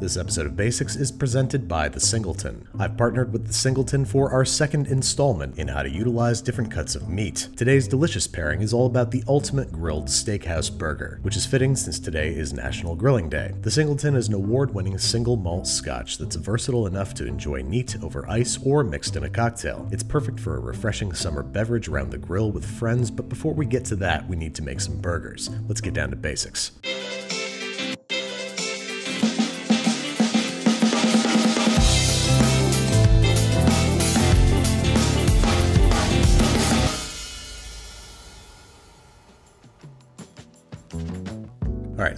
This episode of Basics is presented by The Singleton. I've partnered with The Singleton for our second installment in how to utilize different cuts of meat. Today's delicious pairing is all about the ultimate grilled steakhouse burger, which is fitting since today is National Grilling Day. The Singleton is an award winning single malt scotch that's versatile enough to enjoy neat over ice or mixed in a cocktail. It's perfect for a refreshing summer beverage around the grill with friends, but before we get to that, we need to make some burgers. Let's get down to basics.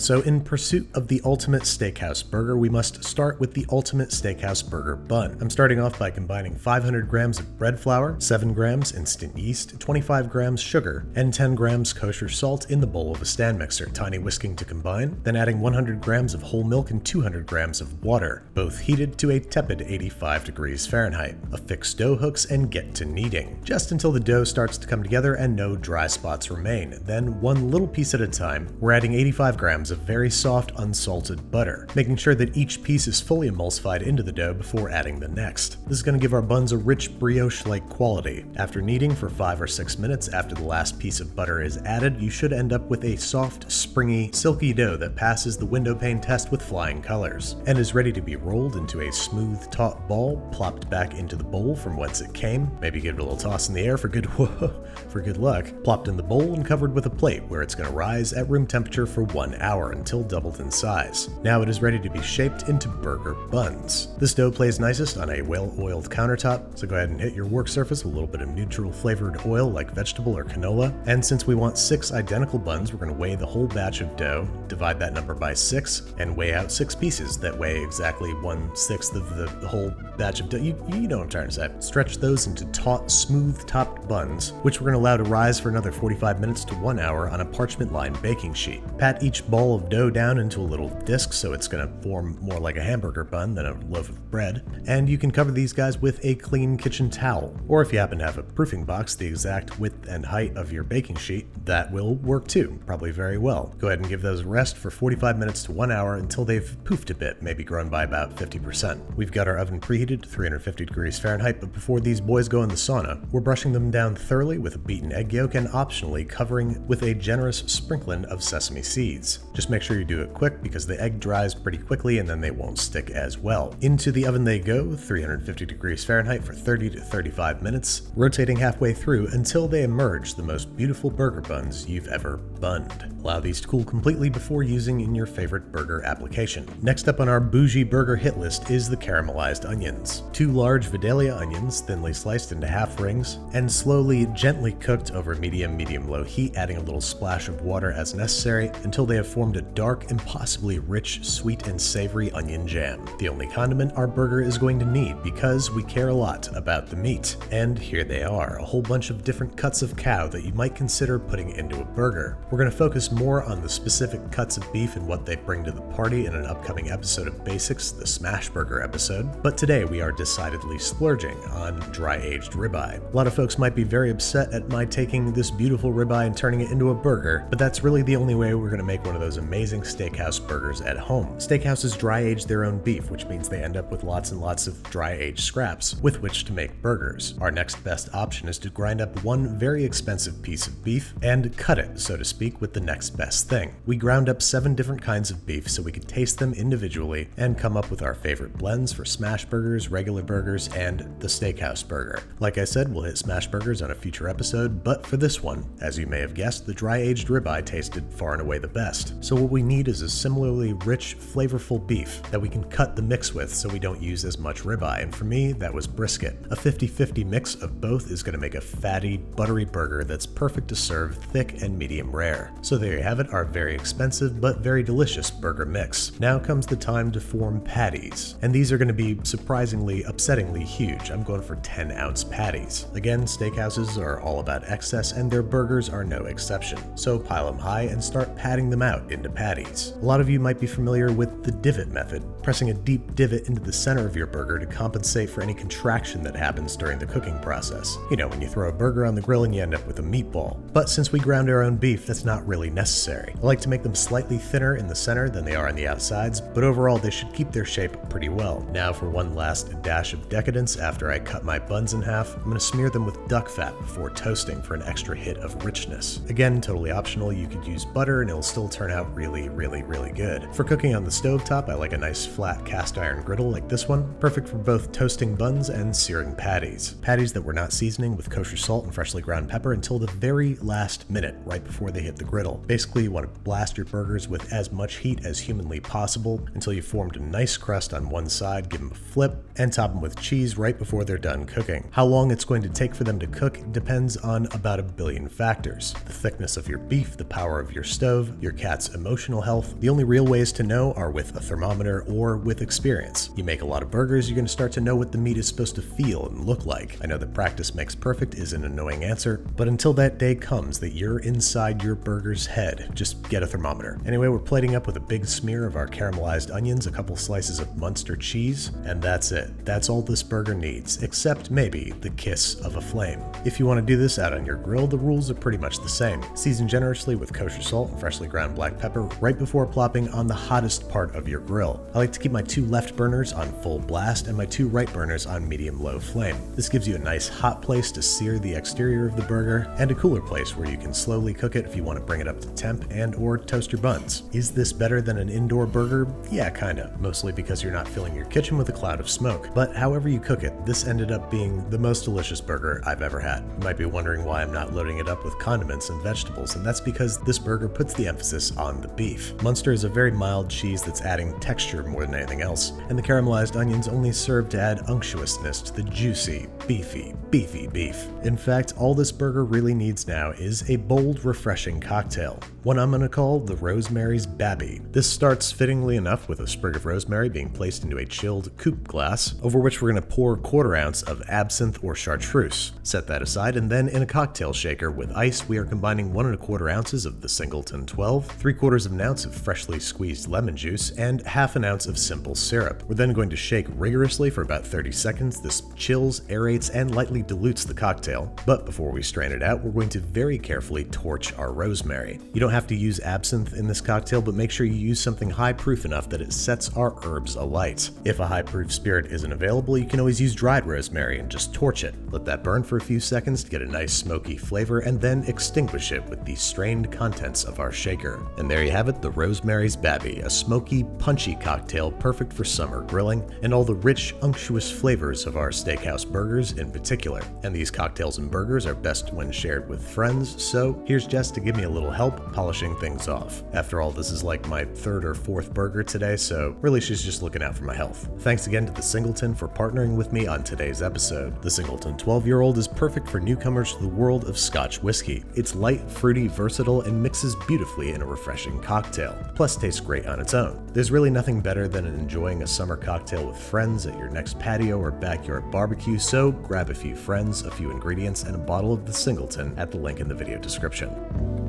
So in pursuit of the ultimate steakhouse burger, we must start with the ultimate steakhouse burger bun. I'm starting off by combining 500 grams of bread flour, 7 grams instant yeast, 25 grams sugar, and 10 grams kosher salt in the bowl of a stand mixer, tiny whisking to combine, then adding 100 grams of whole milk and 200 grams of water, both heated to a tepid 85 degrees Fahrenheit. Affix dough hooks and get to kneading, just until the dough starts to come together and no dry spots remain. Then, one little piece at a time, we're adding 85 grams of very soft unsalted butter, making sure that each piece is fully emulsified into the dough before adding the next. This is going to give our buns a rich brioche-like quality. After kneading for 5 or 6 minutes after the last piece of butter is added, you should end up with a soft, springy, silky dough that passes the window pane test with flying colors, and is ready to be rolled into a smooth taut ball, plopped back into the bowl from whence it came, maybe give it a little toss in the air for good for good luck, plopped in the bowl and covered with a plate where it's going to rise at room temperature for 1 hour until doubled in size. Now it is ready to be shaped into burger buns. This dough plays nicest on a well-oiled countertop, so go ahead and hit your work surface with a little bit of neutral flavored oil like vegetable or canola. And since we want six identical buns, we're going to weigh the whole batch of dough, divide that number by six, and weigh out six pieces that weigh exactly one sixth of the, the whole batch of dough. You, you know what I'm trying to say. Stretch those into taut, smooth topped buns, which we're going to allow to rise for another 45 minutes to one hour on a parchment lined baking sheet. Pat each ball of dough down into a little disc so it's going to form more like a hamburger bun than a loaf of bread. And you can cover these guys with a clean kitchen towel. Or if you happen to have a proofing box the exact width and height of your baking sheet, that will work too, probably very well. Go ahead and give those a rest for 45 minutes to one hour until they've poofed a bit, maybe grown by about 50%. We've got our oven preheated to 350 degrees Fahrenheit, but before these boys go in the sauna, we're brushing them down thoroughly with a beaten egg yolk and optionally covering with a generous sprinkling of sesame seeds. Just make sure you do it quick because the egg dries pretty quickly and then they won't stick as well. Into the oven they go, 350 degrees Fahrenheit for 30 to 35 minutes, rotating halfway through until they emerge the most beautiful burger buns you've ever bunned. Allow these to cool completely before using in your favorite burger application. Next up on our bougie burger hit list is the caramelized onions. Two large Vidalia onions, thinly sliced into half rings, and slowly, gently cooked over medium, medium low heat, adding a little splash of water as necessary until they have formed a dark, impossibly rich, sweet, and savory onion jam. The only condiment our burger is going to need because we care a lot about the meat. And here they are, a whole bunch of different cuts of cow that you might consider putting into a burger. We're going to focus more on the specific cuts of beef and what they bring to the party in an upcoming episode of Basics, the Smash Burger episode, but today we are decidedly splurging on dry aged ribeye. A lot of folks might be very upset at my taking this beautiful ribeye and turning it into a burger, but that's really the only way we're going to make one of those amazing steakhouse burgers at home. Steakhouses dry age their own beef, which means they end up with lots and lots of dry aged scraps with which to make burgers. Our next best option is to grind up one very expensive piece of beef and cut it, so to speak, with the next best thing. We ground up seven different kinds of beef so we could taste them individually and come up with our favorite blends for smash burgers, regular burgers, and the steakhouse burger. Like I said, we'll hit smash burgers on a future episode, but for this one, as you may have guessed, the dry aged ribeye tasted far and away the best. So what we need is a similarly rich, flavorful beef that we can cut the mix with so we don't use as much ribeye, and for me, that was brisket. A 50-50 mix of both is going to make a fatty, buttery burger that's perfect to serve thick and medium rare. So there you have it, our very expensive but very delicious burger mix. Now comes the time to form patties, and these are going to be surprisingly, upsettingly huge. I'm going for 10 ounce patties. Again, steakhouses are all about excess, and their burgers are no exception. So pile them high and start patting them out into patties. A lot of you might be familiar with the divot method, pressing a deep divot into the center of your burger to compensate for any contraction that happens during the cooking process. You know, when you throw a burger on the grill and you end up with a meatball. But since we ground our own beef, that's not really necessary. I like to make them slightly thinner in the center than they are on the outsides, but overall they should keep their shape pretty well. Now for one last dash of decadence after I cut my buns in half, I'm going to smear them with duck fat before toasting for an extra hit of richness. Again, totally optional, you could use butter and it'll still turn out really, really, really good. For cooking on the stove top, I like a nice flat cast iron griddle like this one, perfect for both toasting buns and searing patties. Patties that we're not seasoning with kosher salt and freshly ground pepper until the very last minute, right before they hit the griddle. Basically, you want to blast your burgers with as much heat as humanly possible until you've formed a nice crust on one side, give them a flip, and top them with cheese right before they're done cooking. How long it's going to take for them to cook depends on about a billion factors. The thickness of your beef, the power of your stove, your cat's emotional health. The only real ways to know are with a thermometer or with experience. You make a lot of burgers, you're going to start to know what the meat is supposed to feel and look like. I know that practice makes perfect is an annoying answer, but until that day comes that you're inside your burger's head, just get a thermometer. Anyway, we're plating up with a big smear of our caramelized onions, a couple slices of Munster cheese, and that's it. That's all this burger needs, except maybe the kiss of a flame. If you want to do this out on your grill, the rules are pretty much the same. Season generously with kosher salt and freshly ground black pepper right before plopping on the hottest part of your grill. I like to keep my two left burners on full blast and my two right burners on medium-low flame. This gives you a nice hot place to sear the exterior of the burger and a cooler place where you can slowly cook it if you want to bring it up to temp and or toast your buns. Is this better than an indoor burger? Yeah, kinda. Mostly because you're not filling your kitchen with a cloud of smoke. But however you cook it, this ended up being the most delicious burger I've ever had. You might be wondering why I'm not loading it up with condiments and vegetables, and that's because this burger puts the emphasis on the beef. Munster is a very mild cheese that's adding texture more than anything else, and the caramelized onions only serve to add unctuousness to the juicy, beefy, beefy beef. In fact, all this burger really needs now is a bold, refreshing cocktail. One I'm gonna call the Rosemary's Babby. This starts fittingly enough with a sprig of rosemary being placed into a chilled coupe glass, over which we're gonna pour a quarter ounce of absinthe or chartreuse. Set that aside, and then in a cocktail shaker with ice, we are combining one and a quarter ounces of the Singleton 12, three quarters of an ounce of freshly squeezed lemon juice, and half an ounce of simple syrup. We're then going to shake rigorously for about 30 seconds. This chills, aerates, and lightly dilutes the cocktail. But before we strain it out, we're going to very carefully torch our rosemary. You don't have to use absinthe in this cocktail, but make sure you use something high proof enough that it sets our herbs alight. If a high proof spirit isn't available, you can always use dried rosemary and just torch it. Let that burn for a few seconds to get a nice smoky flavor, and then extinguish it with the strained contents of our shaker. And there you have it, the Rosemary's Babby, a smoky, punchy cocktail perfect for summer grilling, and all the rich, unctuous flavors of our steakhouse burgers in particular. And these cocktails and burgers are best when shared with friends, so here's Jess to give me a little help polishing things off. After all, this is like my third or fourth burger today, so really she's just looking out for my health. Thanks again to the Singleton for partnering with me on today's episode. The Singleton 12 year old is perfect for newcomers to the world of Scotch whiskey. It's light, fruity, versatile, and mixes beautifully in a refreshing cocktail. Plus, tastes great on its own. There's really nothing better than enjoying a summer cocktail with friends at your next patio or backyard barbecue, so grab a few friends, a few ingredients, and a bottle of the Singleton at the link in the video description.